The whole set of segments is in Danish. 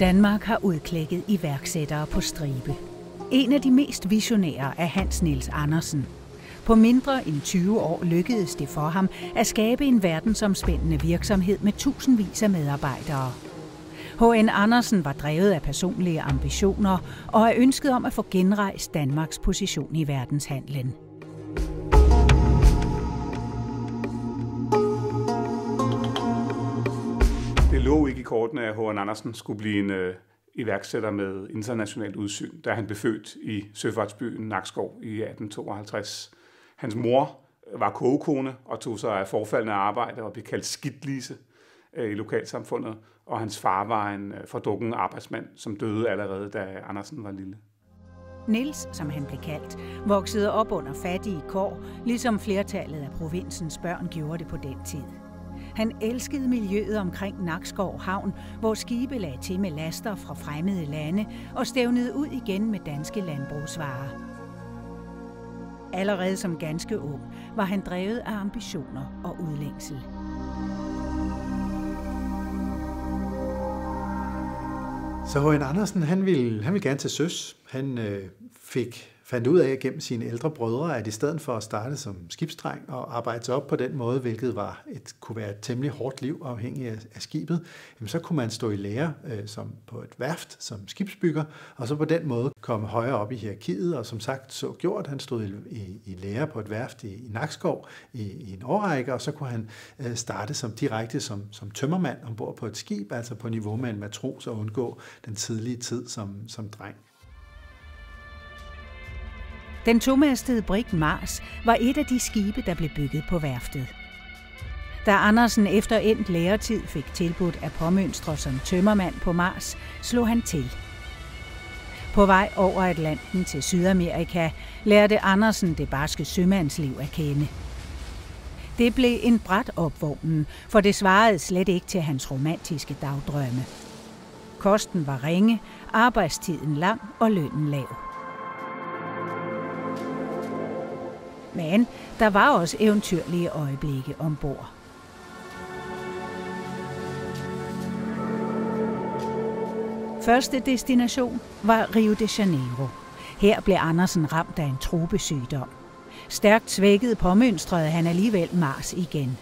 Danmark har udklækket iværksættere på stribe. En af de mest visionære er Hans Niels Andersen. På mindre end 20 år lykkedes det for ham at skabe en verdensomspændende virksomhed med tusindvis af medarbejdere. H.N. Andersen var drevet af personlige ambitioner og af ønsket om at få genrejst Danmarks position i verdenshandlen. Det lå ikke i kortene, at H.N. Andersen skulle blive en øh, iværksætter med internationalt udsyn, da han blev født i søfartsbyen Nakskov i 1852. Hans mor var kogekone og tog sig af forfaldende arbejde og blev kaldt skidtlise Øh, i lokalsamfundet, og hans far var en øh, fordrukken arbejdsmand, som døde allerede, da Andersen var lille. Niels, som han blev kaldt, voksede op under fattige kår, ligesom flertallet af provinsens børn gjorde det på den tid. Han elskede miljøet omkring Nakskov Havn, hvor skibe lagde til med laster fra fremmede lande og stævnede ud igen med danske landbrugsvarer. Allerede som ganske ung var han drevet af ambitioner og udlængsel. Så H.N. Andersen, han ville, han ville gerne til søs. Han øh, fik fandt ud af gennem sine ældre brødre, at i stedet for at starte som skibsdreng og arbejde sig op på den måde, hvilket var et, kunne være et temmelig hårdt liv afhængig af, af skibet, jamen så kunne man stå i lære øh, som på et værft som skibsbygger, og så på den måde komme højere op i hierarkiet, og som sagt så gjort, han stod i, i, i lære på et værft i, i Nakskov i, i en årrække, og så kunne han øh, starte som direkte som, som tømmermand ombord på et skib, altså på niveau med en matros og undgå den tidlige tid som, som dreng. Den tomastede brik Mars var et af de skibe, der blev bygget på værftet. Da Andersen efter endt læretid fik tilbudt at påmønstre som tømmermand på Mars, slog han til. På vej over Atlanten til Sydamerika lærte Andersen det barske sømandsliv at kende. Det blev en bræt opvågnen, for det svarede slet ikke til hans romantiske dagdrømme. Kosten var ringe, arbejdstiden lang og lønnen lav. Men der var også eventyrlige øjeblikke ombord. Første destination var Rio de Janeiro. Her blev Andersen ramt af en tropesygdom. Stærkt svækket påmønstrede han alligevel Mars igen.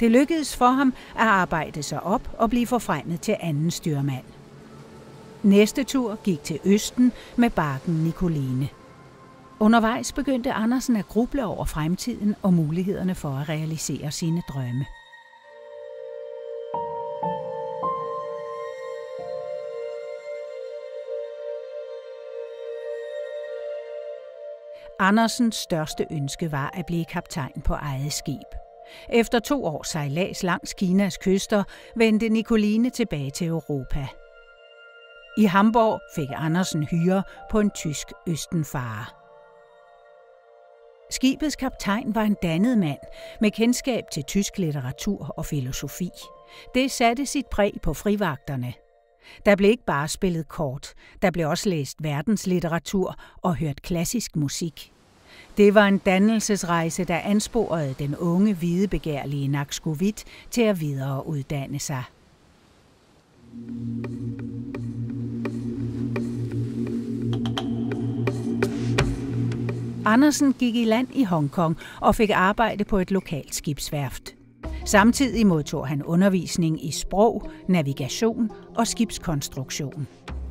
Det lykkedes for ham at arbejde sig op og blive forfremmet til anden styrmand. Næste tur gik til Østen med barken Nicoline. Undervejs begyndte Andersen at gruble over fremtiden og mulighederne for at realisere sine drømme. Andersens største ønske var at blive kaptajn på eget skib. Efter to år sejlads langs Kinas kyster vendte Nicoline tilbage til Europa. I Hamburg fik Andersen hyre på en tysk Østenfarer. Skibets kaptajn var en dannet mand med kendskab til tysk litteratur og filosofi. Det satte sit præg på frivagterne. Der blev ikke bare spillet kort, der blev også læst verdenslitteratur og hørt klassisk musik. Det var en dannelsesrejse, der ansporede den unge, hvidebegærlige Nakskovit til at videreuddanne sig. Andersen gik i land i Hongkong og fik arbejde på et lokalt skibsværft. Samtidig modtog han undervisning i sprog, navigation og skibskonstruktion.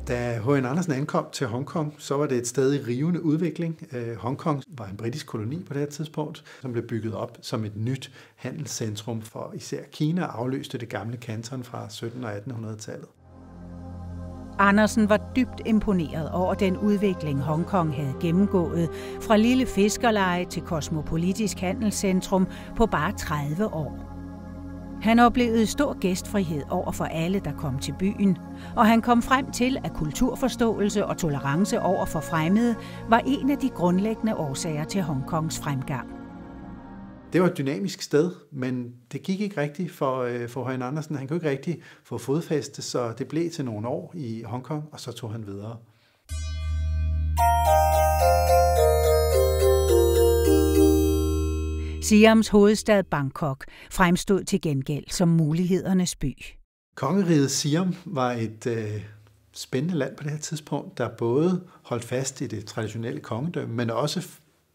Da H.N. Andersen ankom til Hongkong, så var det et sted i rivende udvikling. Øh, Hongkong var en britisk koloni på det her tidspunkt, som blev bygget op som et nyt handelscentrum for især Kina, afløste det gamle kanton fra 1700- og 1800-tallet. Andersen var dybt imponeret over den udvikling, Hongkong havde gennemgået, fra lille fiskerleje til kosmopolitisk handelscentrum på bare 30 år. Han oplevede stor gæstfrihed over for alle, der kom til byen, og han kom frem til, at kulturforståelse og tolerance over for fremmede var en af de grundlæggende årsager til Hongkongs fremgang. Det var et dynamisk sted, men det gik ikke rigtigt for, øh, for Højen Andersen. Han kunne ikke rigtig få fodfæste, så det blev til nogle år i Hongkong, og så tog han videre. Siams hovedstad Bangkok fremstod til gengæld som mulighedernes by. Kongeriget Siam var et øh, spændende land på det her tidspunkt, der både holdt fast i det traditionelle kongedømme, men også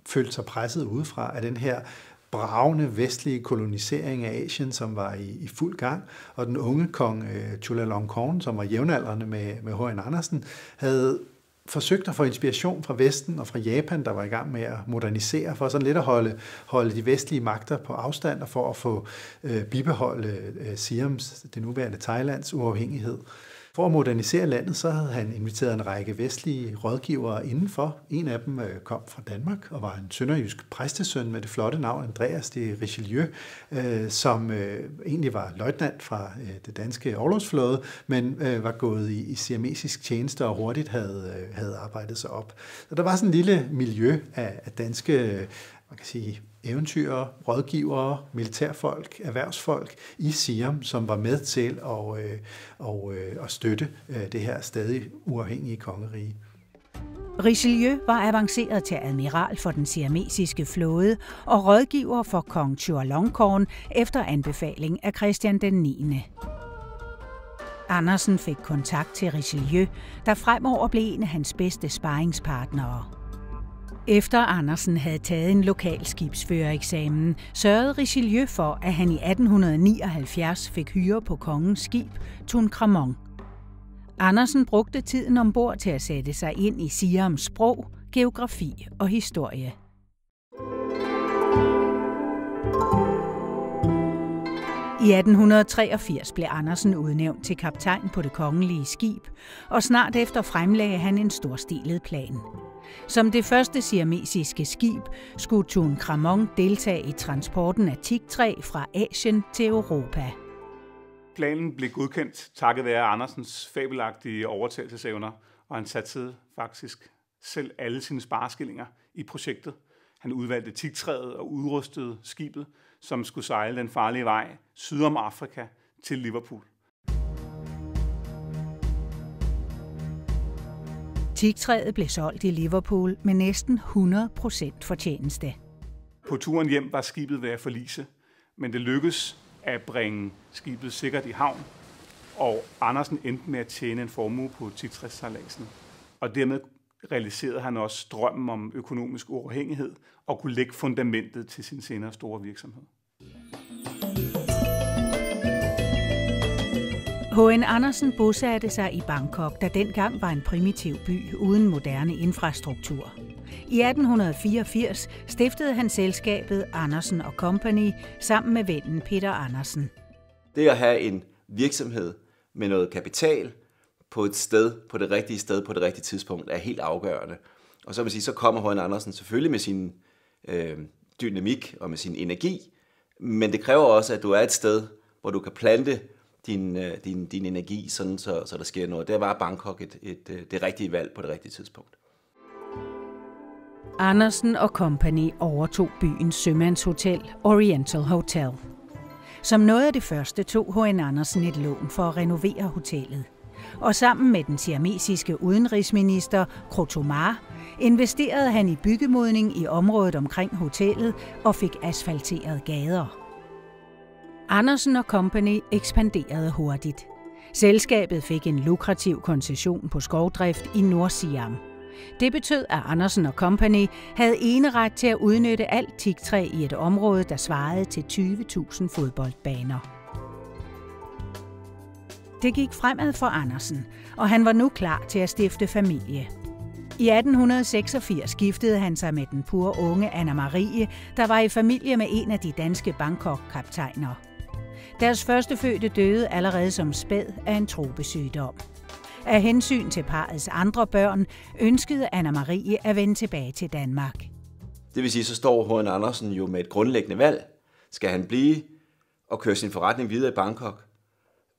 følte sig presset udefra af den her bravende vestlige kolonisering af Asien, som var i, i fuld gang, og den unge kong øh, Chulalongkorn, som var jævnaldrende med, med H.N. Andersen, havde forsøgt at få inspiration fra Vesten og fra Japan, der var i gang med at modernisere, for sådan lidt at holde, holde de vestlige magter på afstand, og for at få øh, bibeholde øh, Siams, det nuværende Thailands, uafhængighed. For at modernisere landet, så havde han inviteret en række vestlige rådgivere indenfor. En af dem øh, kom fra Danmark og var en sønderjysk præstesøn med det flotte navn Andreas de Richelieu, øh, som øh, egentlig var løjtnant fra det danske overlovsflåde, men var gået i, i siamesisk tjeneste og hurtigt havde, havde arbejdet sig op. Så der var sådan en lille miljø af, af danske man kan sige, eventyrer, rådgivere, militærfolk, erhvervsfolk i Siam, som var med til at, øh, og, øh, at støtte øh, det her stadig uafhængige kongerige. Richelieu var avanceret til admiral for den siamesiske flåde og rådgiver for kong Chulalongkorn efter anbefaling af Christian den 9. Andersen fik kontakt til Richelieu, der fremover blev en af hans bedste sparringspartnere. Efter Andersen havde taget en lokal skibsførereksamen, sørgede Richelieu for, at han i 1879 fik hyre på kongens skib, Tonkramon. Andersen brugte tiden ombord til at sætte sig ind i Siams sprog, geografi og historie. I 1883 blev Andersen udnævnt til kaptajn på det kongelige skib, og snart efter fremlagde han en storstilet plan. Som det første siamesiske skib skulle Tun Kramon deltage i transporten af tigtræ fra Asien til Europa. Planen blev godkendt takket være Andersens fabelagtige overtagelsesevner, og han satte faktisk selv alle sine spareskillinger i projektet. Han udvalgte tigtræet og udrustede skibet, som skulle sejle den farlige vej syd om Afrika til Liverpool. Teaktræet blev solgt i Liverpool med næsten 100 procent fortjeneste. På turen hjem var skibet ved at forlise, men det lykkedes at bringe skibet sikkert i havn, og Andersen endte med at tjene en formue på teaktræssejladsen. Og dermed realiserede han også drømmen om økonomisk uafhængighed og kunne lægge fundamentet til sin senere store virksomhed. H.N. Andersen bosatte sig i Bangkok, der dengang var en primitiv by uden moderne infrastruktur. I 1884 stiftede han selskabet Andersen Company sammen med vennen Peter Andersen. Det at have en virksomhed med noget kapital på et sted, på det rigtige sted, på det rigtige tidspunkt, er helt afgørende. Og så vil sige, så kommer H.N. Andersen selvfølgelig med sin øh, dynamik og med sin energi, men det kræver også, at du er et sted, hvor du kan plante din, øh, din, din energi, sådan så, så der sker noget. Der var Bangkok et, et, et, det rigtige valg på det rigtige tidspunkt. Andersen og Company overtog byens sømandshotel Oriental Hotel. Som noget af det første tog H.N. Andersen et lån for at renovere hotellet. Og sammen med den siamesiske udenrigsminister Krotomar investerede han i byggemodning i området omkring hotellet og fik asfalteret gader. Andersen og Company ekspanderede hurtigt. Selskabet fik en lukrativ koncession på skovdrift i Nordsiam. Det betød, at Andersen og Company havde eneret til at udnytte alt tigtræ i et område, der svarede til 20.000 fodboldbaner. Det gik fremad for Andersen, og han var nu klar til at stifte familie. I 1886 giftede han sig med den pure unge Anna Marie, der var i familie med en af de danske Bangkok-kaptajner. Deres førstefødte døde allerede som spæd af en tropesygdom. Af hensyn til parets andre børn ønskede Anna Marie at vende tilbage til Danmark. Det vil sige, så står H.N. Andersen jo med et grundlæggende valg. Skal han blive og køre sin forretning videre i Bangkok?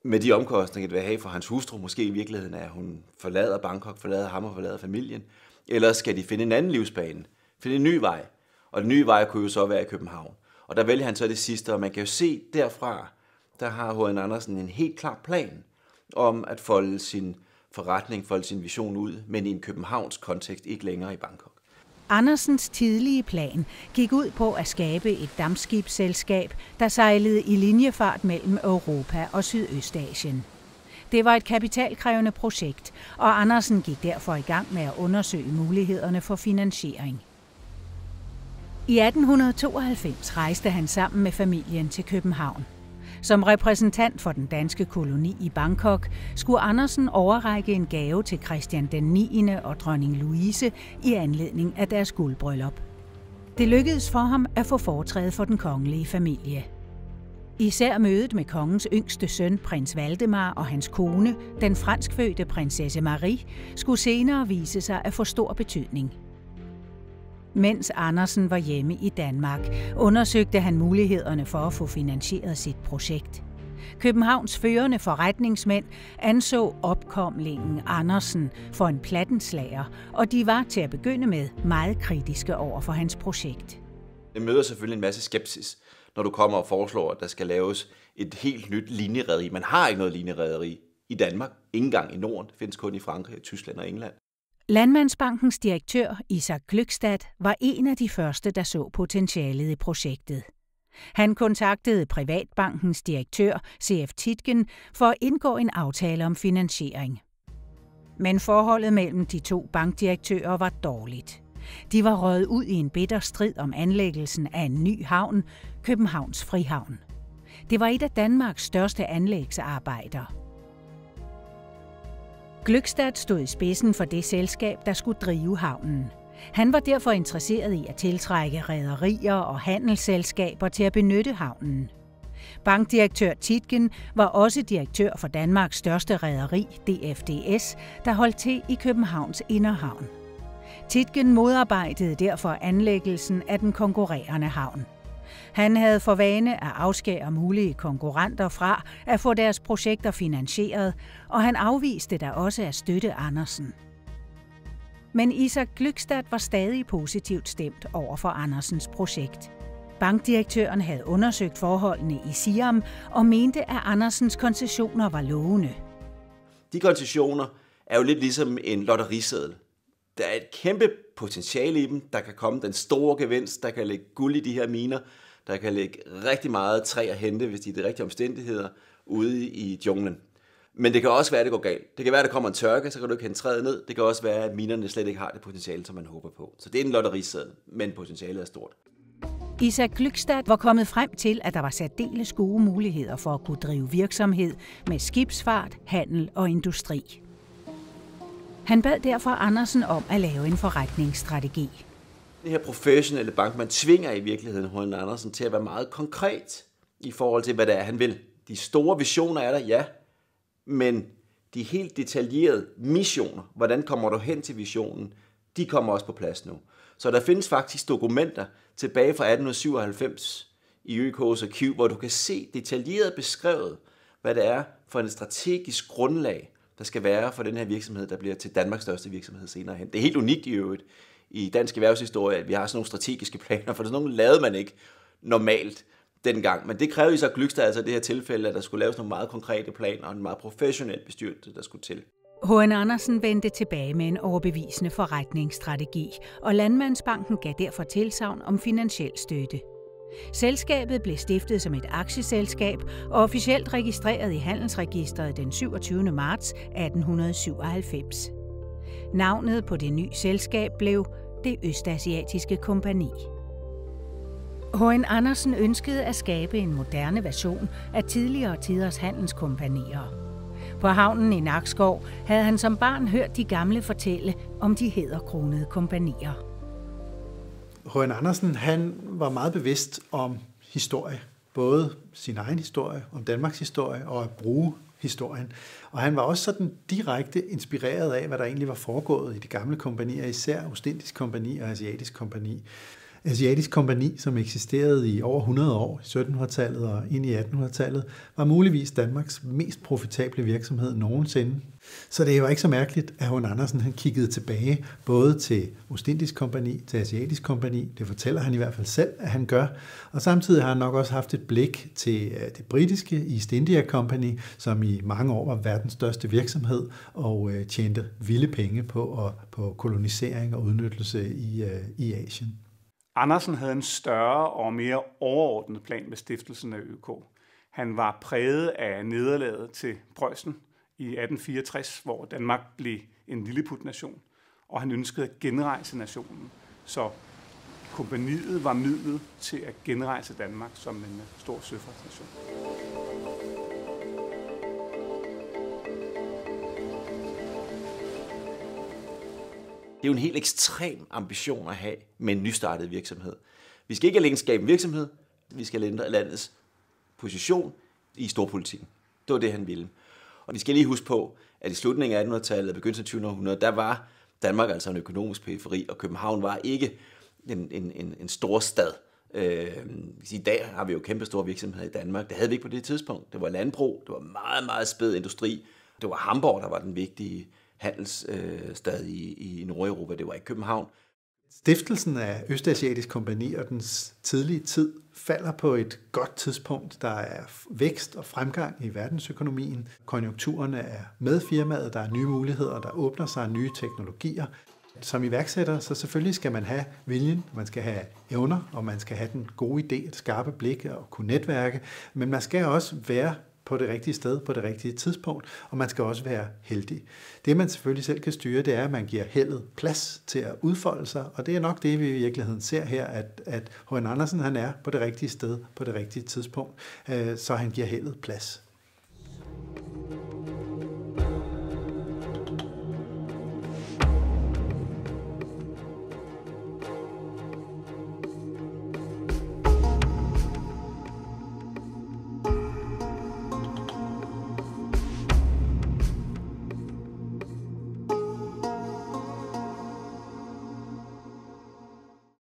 Med de omkostninger, det vil have for hans hustru, måske i virkeligheden, at hun forlader Bangkok, forlader ham og forlader familien. Eller skal de finde en anden livsbane, finde en ny vej? Og den nye vej kunne jo så være i København. Og der vælger han så det sidste, og man kan jo se derfra, der har H.N. Andersen en helt klar plan om at folde sin forretning, folde sin vision ud, men i en københavns kontekst, ikke længere i Bangkok. Andersens tidlige plan gik ud på at skabe et dammskibsselskab, der sejlede i linjefart mellem Europa og Sydøstasien. Det var et kapitalkrævende projekt, og Andersen gik derfor i gang med at undersøge mulighederne for finansiering. I 1892 rejste han sammen med familien til København. Som repræsentant for den danske koloni i Bangkok skulle Andersen overrække en gave til Christian den 9. og dronning Louise i anledning af deres guldbryllup. Det lykkedes for ham at få foretræde for den kongelige familie. Især mødet med kongens yngste søn, prins Valdemar, og hans kone, den franskfødte prinsesse Marie, skulle senere vise sig at få stor betydning – mens Andersen var hjemme i Danmark, undersøgte han mulighederne for at få finansieret sit projekt. Københavns førende forretningsmænd anså opkomlingen Andersen for en plattenslager, og de var til at begynde med meget kritiske over for hans projekt. Det møder selvfølgelig en masse skepsis, når du kommer og foreslår, at der skal laves et helt nyt linjerederi. Man har ikke noget linjerederi i Danmark, ikke engang i Norden, det findes kun i Frankrig, Tyskland og England. Landmandsbankens direktør Isak Glykstad var en af de første, der så potentialet i projektet. Han kontaktede Privatbankens direktør C.F. Titgen for at indgå en aftale om finansiering. Men forholdet mellem de to bankdirektører var dårligt. De var røget ud i en bitter strid om anlæggelsen af en ny havn, Københavns Frihavn. Det var et af Danmarks største anlægsarbejder – Glykstad stod i spidsen for det selskab, der skulle drive havnen. Han var derfor interesseret i at tiltrække rædderier og handelsselskaber til at benytte havnen. Bankdirektør Titgen var også direktør for Danmarks største rædderi, DFDS, der holdt til i Københavns Inderhavn. Titgen modarbejdede derfor anlæggelsen af den konkurrerende havn. Han havde for vane at afskære mulige konkurrenter fra at få deres projekter finansieret, og han afviste da også at støtte Andersen. Men Isak Glykstad var stadig positivt stemt over for Andersens projekt. Bankdirektøren havde undersøgt forholdene i Siam og mente, at Andersens koncessioner var lovende. De koncessioner er jo lidt ligesom en lotteriseddel. Der er et kæmpe potentiale i dem. Der kan komme den store gevinst, der kan lægge guld i de her miner, der kan ligge rigtig meget træ at hente, hvis de er de rigtige omstændigheder, ude i junglen. Men det kan også være, at det går galt. Det kan være, at der kommer en tørke, så kan du ikke hente træet ned. Det kan også være, at minerne slet ikke har det potentiale, som man håber på. Så det er en lotterisæde, men potentialet er stort. Isak Glykstad var kommet frem til, at der var særdeles gode muligheder for at kunne drive virksomhed med skibsfart, handel og industri. Han bad derfor Andersen om at lave en forretningsstrategi den her professionelle bank, man tvinger i virkeligheden H.N. Andersen til at være meget konkret i forhold til, hvad det er, han vil. De store visioner er der, ja, men de helt detaljerede missioner, hvordan kommer du hen til visionen, de kommer også på plads nu. Så der findes faktisk dokumenter tilbage fra 1897 i ØK's arkiv, hvor du kan se detaljeret beskrevet, hvad det er for en strategisk grundlag, der skal være for den her virksomhed, der bliver til Danmarks største virksomhed senere hen. Det er helt unikt i øvrigt i dansk erhvervshistorie, at vi har sådan nogle strategiske planer, for sådan nogle lavede man ikke normalt dengang. Men det krævede i så Glykstad altså det her tilfælde, at der skulle laves nogle meget konkrete planer og en meget professionel bestyrelse, der skulle til. H.N. Andersen vendte tilbage med en overbevisende forretningsstrategi, og Landmandsbanken gav derfor tilsavn om finansiel støtte. Selskabet blev stiftet som et aktieselskab og officielt registreret i Handelsregisteret den 27. marts 1897. Navnet på det nye selskab blev det Østasiatiske Kompani. H.N. Andersen ønskede at skabe en moderne version af tidligere tiders handelskompanier. På havnen i Nakskov havde han som barn hørt de gamle fortælle om de hederkronede kompanier. H.N. Andersen han var meget bevidst om historie. Både sin egen historie, om Danmarks historie og at bruge historien. Og han var også sådan direkte inspireret af, hvad der egentlig var foregået i de gamle kompanier, især Ostindisk kompani og Asiatisk kompani. Asiatisk kompani, som eksisterede i over 100 år, i 1700-tallet og ind i 1800-tallet, var muligvis Danmarks mest profitable virksomhed nogensinde. Så det var ikke så mærkeligt, at H. Andersen han kiggede tilbage både til Ostindisk kompani, til Asiatisk kompani. Det fortæller han i hvert fald selv, at han gør. Og samtidig har han nok også haft et blik til øh, det britiske East India Company, som i mange år var verdens største virksomhed og øh, tjente vilde penge på, på kolonisering og udnyttelse i, øh, i Asien. Andersen havde en større og mere overordnet plan med stiftelsen af ØK. Han var præget af nederlaget til Preussen i 1864, hvor Danmark blev en lilleput-nation, og han ønskede at genrejse nationen. Så kompaniet var midlet til at genrejse Danmark som en stor søfartsnation. Det er jo en helt ekstrem ambition at have med en nystartet virksomhed. Vi skal ikke alene skabe en virksomhed, vi skal ændre landets position i storpolitikken. Det var det, han ville. Og vi skal lige huske på, at i slutningen af 1800-tallet og begyndelsen af 20. århundrede, der var Danmark altså en økonomisk periferi, og København var ikke en, en, en, en stor stad. Øh, I dag har vi jo kæmpe store virksomheder i Danmark. Det havde vi ikke på det tidspunkt. Det var landbrug, det var meget, meget spæd industri. Det var Hamburg, der var den vigtige handelsstad øh, i, i Nordeuropa. Det var ikke København. Stiftelsen af Østasiatisk Kompani og dens tidlige tid falder på et godt tidspunkt. Der er vækst og fremgang i verdensøkonomien. Konjunkturerne er med firmaet. Der er nye muligheder. Der åbner sig nye teknologier. Som iværksætter, så selvfølgelig skal man have viljen, man skal have evner, og man skal have den gode idé, et skarpe blik og kunne netværke, men man skal også være på det rigtige sted på det rigtige tidspunkt, og man skal også være heldig. Det man selvfølgelig selv kan styre, det er, at man giver heldet plads til at udfolde sig, og det er nok det, vi i virkeligheden ser her, at, at H.N. Andersen han er på det rigtige sted på det rigtige tidspunkt, øh, så han giver heldet plads.